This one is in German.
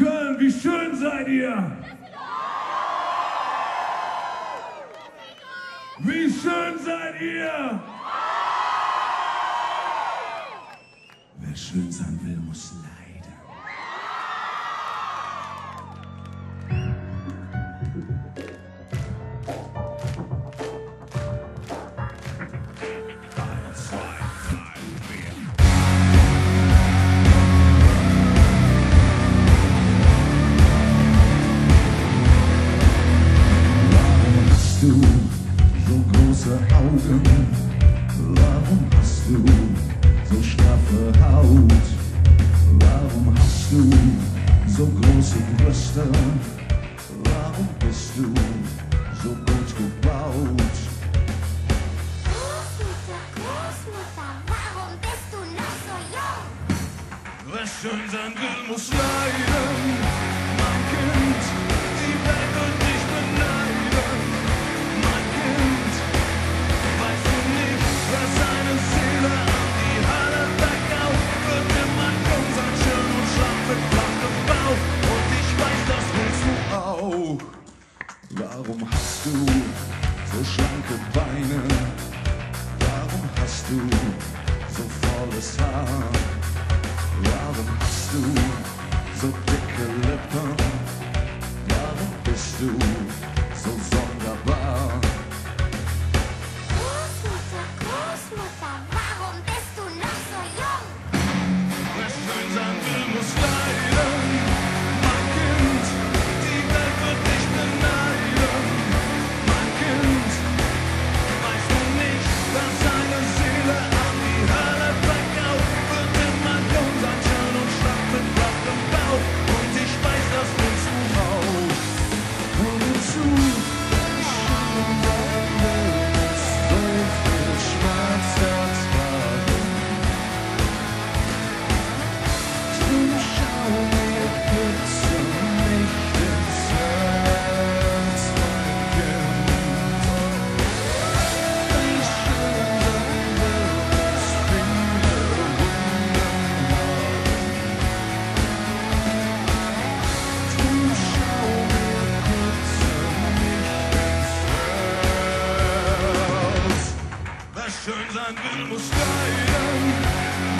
wie schön seid ihr? Wie schön seid ihr? Wer schön sein will, muss leiden. Warum hast du so straffe Haut? Warum hast du so große Brüste? Warum bist du so gut gebaut? Großmutter, Großmutter, warum bist du noch so jung? Wer schön sein will, muss leiden. Mein Kind, die Welt wird Warum hast du so schlanke Beine? Warum hast du so volles Haar? Warum hast du so dicke Lippen? Schön sein will, muss leiden.